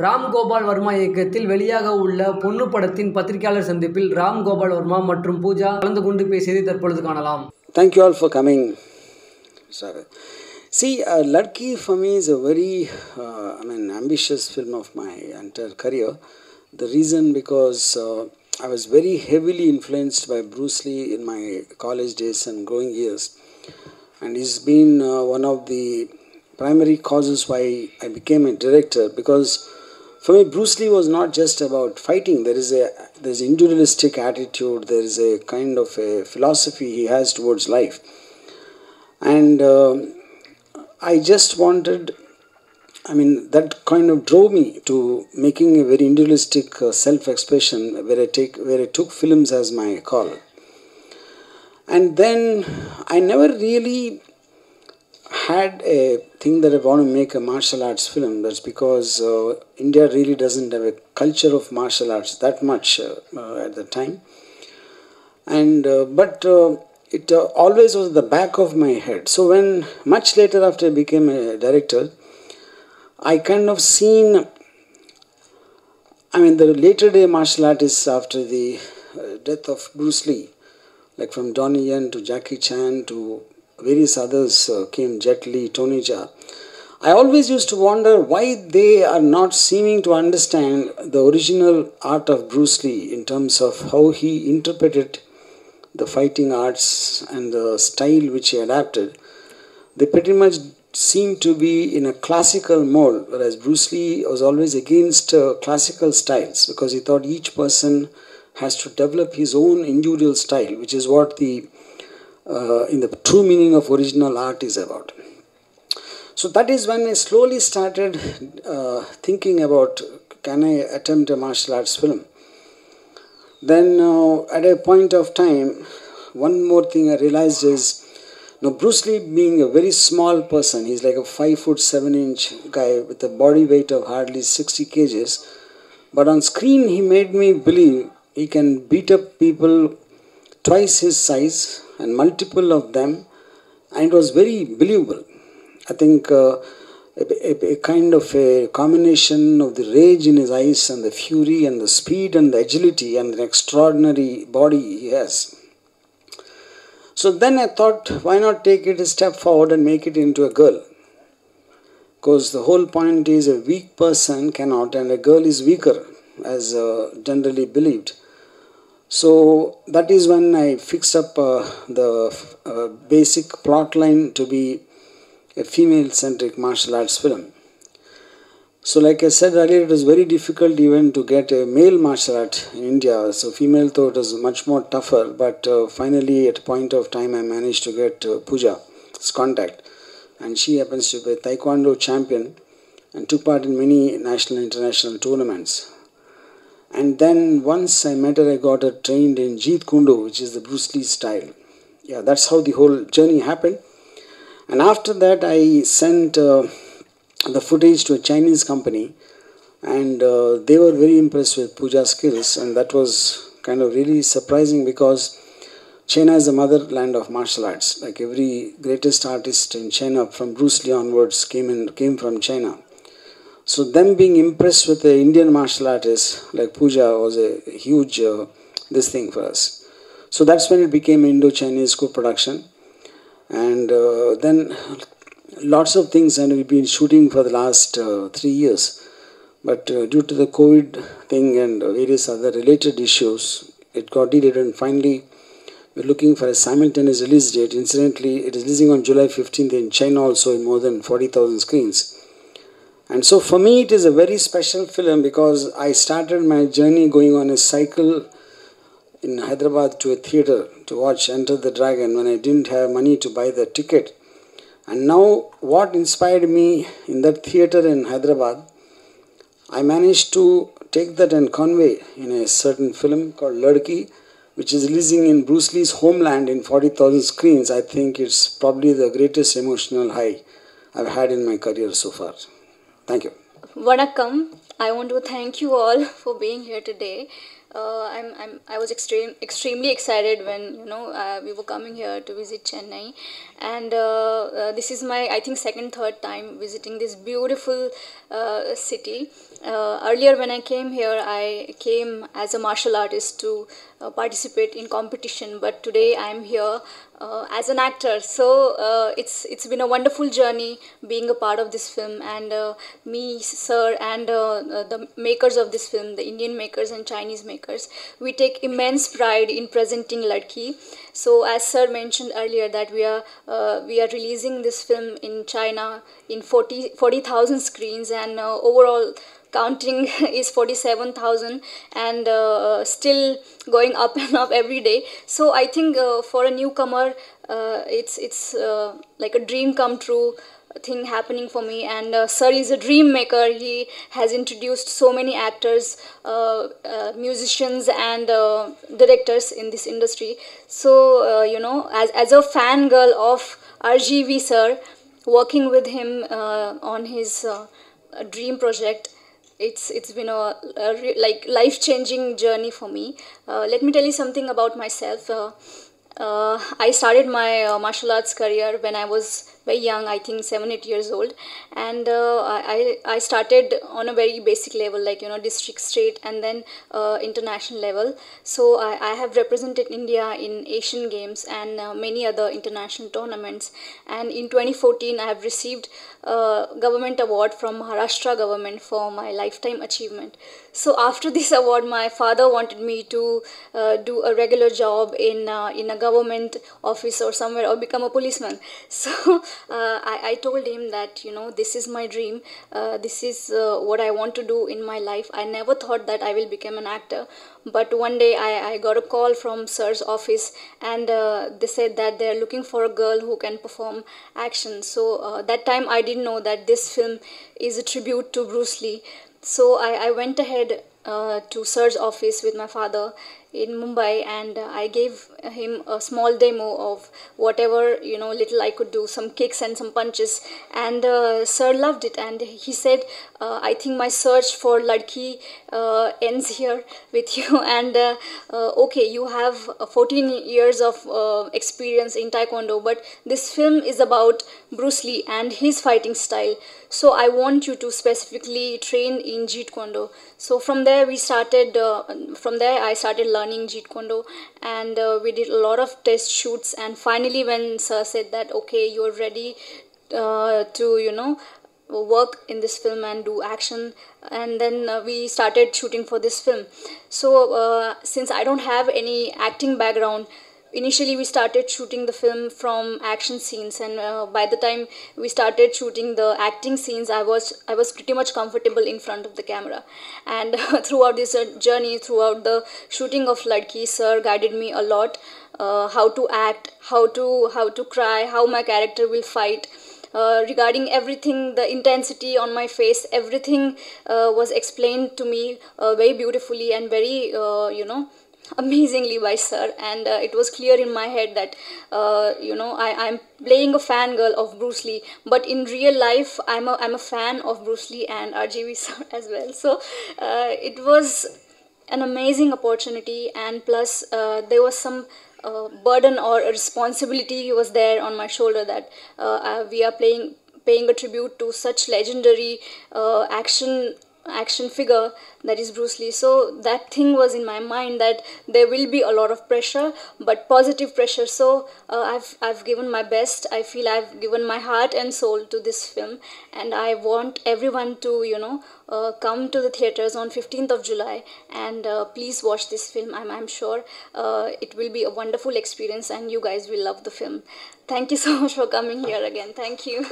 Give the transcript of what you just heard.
ராம்கோபால் வர்மா இயக்கத்தில் வெளியாக உள்ள பொண்ணு படத்தின் பத்திரிகையாளர் சந்திப்பில் ராம்கோபால் வர்மா மற்றும் பூஜா கலந்து கொண்டு பேசியதை தற்பொழுது காணலாம். Thank you all for coming sir C லட்கி for me is a very I mean ambitious film of my entire career the reason because I was very heavily influenced by Bruce Lee in my college days and growing years and is been one of the primary causes why i became a director because for me, Bruce Lee was not just about fighting. There is a there's individualistic attitude. There is a kind of a philosophy he has towards life, and uh, I just wanted. I mean, that kind of drove me to making a very individualistic uh, self-expression, where I take where I took films as my call. And then I never really had a thing that I want to make a martial arts film. That's because uh, India really doesn't have a culture of martial arts that much uh, uh, at the time. And uh, but uh, it always was the back of my head. So when much later after I became a director, I kind of seen. I mean, the later day martial artists after the death of Bruce Lee, like from Donnie Yen to Jackie Chan to various others came Jet Li, Tony Jaa. I always used to wonder why they are not seeming to understand the original art of Bruce Lee in terms of how he interpreted the fighting arts and the style which he adapted. They pretty much seem to be in a classical mold, whereas Bruce Lee was always against uh, classical styles because he thought each person has to develop his own individual style, which is what the uh, in the true meaning of original art is about. So that is when I slowly started uh, thinking about can I attempt a martial arts film. Then uh, at a point of time, one more thing I realized is now Bruce Lee being a very small person, he's like a five foot seven inch guy with a body weight of hardly 60 kgs. But on screen, he made me believe he can beat up people twice his size and multiple of them, and it was very believable. I think uh, a, a, a, kind of a combination of the rage in his eyes and the fury and the speed and the agility and the extraordinary body he has. So then I thought, why not take it a step forward and make it into a girl? Because the whole point is a weak person cannot, and a girl is weaker, as uh, generally believed. So that is when I fixed up uh, the uh, basic plot line to be a female centric martial arts film. So, like I said earlier, it was very difficult even to get a male martial art in India. So, female though it was much more tougher, but uh, finally, at a point of time, I managed to get uh, Pooja's contact, and she happens to be a taekwondo champion and took part in many national and international tournaments. And then once I met her, I got her trained in Jeet Kune Do, which is the Bruce Lee style. Yeah, that's how the whole journey happened. And after that, I sent uh, the footage to a Chinese company, and uh, they were very impressed with Pooja's skills, and that was kind of really surprising because China is the motherland of martial arts. Like every greatest artist in China, from Bruce Lee onwards, came in came from China. So them being impressed with the Indian martial artist like Pooja was a huge uh, this thing for us. So that's when it became Indo-Chinese co-production, and uh, then lots of things. And we've been shooting for the last uh, three years, but due to the COVID thing and various other related issues, it got delayed. And finally, we're looking for a simultaneous release date. Incidentally, it is releasing on July 15th in China also in more than 40,000 screens. And so for me, it is a very special film because I started my journey going on a cycle in Hyderabad to a theater to watch Enter the Dragon when I didn't have money to buy the ticket. And now, what inspired me in that theater in Hyderabad, I managed to take that and convey in a certain film called Ladki, which is releasing in Bruce Lee's homeland in 40,000 screens. I think it's probably the greatest emotional high I've had in my career so far. Thank you. Vanakkam. I want to thank you all for being here today. uh, I'm, I'm I was extreme extremely excited when you know uh, we were coming here to visit Chennai, and uh, uh, this is my I think second third time visiting this beautiful uh, city. Uh, earlier when I came here, I came as a martial artist to participate in competition, but today I'm here uh, as an actor. So uh, it's it's been a wonderful journey being a part of this film, and uh, me, sir, and uh, the makers of this film, the Indian makers and Chinese makers, we take immense pride in presenting Ladki. So as sir mentioned earlier, that we are uh, we are releasing this film in China in 40 40,000 screens, and uh, overall counting is 47000 and uh, still going up and up every day. So i think uh, for a newcomer uh, it's it's uh, like a dream come true thing happening for me. And uh, sir is a dream maker. He has introduced so many actors uh, uh, musicians and uh, directors in this industry. So you know as, as a fangirl of rgv sir working with him on his dream project it's it's been a, a like life changing journey for me. Uh, let me tell you something about myself. Uh, uh, I started my uh, martial arts career when I was very young, I think seven, eight years old, and uh, I I started on a very basic level, like you know district, state, and then uh, international level. So I, I have represented India in Asian Games and uh, many other international tournaments. And in 2014, I have received a government award from Maharashtra government for my lifetime achievement. So after this award, my father wanted me to uh, do a regular job in uh, in a government office or somewhere or become a policeman. So uh, I, I told him that you know this is my dream. Uh, this is uh, what I want to do in my life. I never thought that I will become an actor, but one day I, I got a call from sir's office and uh, they said that they're looking for a girl who can perform action. So uh, that time I didn't know that this film is a tribute to Bruce Lee so I, I went ahead uh, to Sir's office with my father in Mumbai and I gave him a small demo of whatever you know little I could do some kicks and some punches. And uh, Sir loved it and he said uh, I think my search for Ladki uh, ends here with you. And uh, uh, okay you have uh, 14 years of experience in Taekwondo but this film is about Bruce Lee and his fighting style. So I want you to specifically train in Jeet Kune so from there we started from there I started learning Jeet Kune Do. And uh, we did a lot of test shoots. And finally when sir said that okay you're ready uh, to you know work in this film and do action and then uh, we started shooting for this film. So uh, since i don't have any acting background initially we started shooting the film from action scenes and uh, by the time we started shooting the acting scenes i was i was pretty much comfortable in front of the camera. And throughout this uh, journey throughout the shooting of ladki sir guided me a lot uh, how to act how to how to cry how my character will fight. Uh, regarding everything the intensity on my face everything uh, was explained to me uh, very beautifully and very uh, you know amazingly by sir. And uh, it was clear in my head that uh, you know I, i'm playing a fangirl of bruce lee. But in real life i'm a, I'm a fan of bruce lee and rgv sir as well. So uh, it was an amazing opportunity. And plus uh, there was some uh, burden or responsibility was there on my shoulder that uh, we are playing paying a tribute to such legendary action action figure that is Bruce Lee. So that thing was in my mind that there will be a lot of pressure, but positive pressure. So uh, I've I've given my best. I feel I've given my heart and soul to this film, and I want everyone to you know uh, come to the theaters on 15th of July and uh, please watch this film. I'm I'm sure uh, it will be a wonderful experience, and you guys will love the film. Thank you so much for coming here again. Thank you.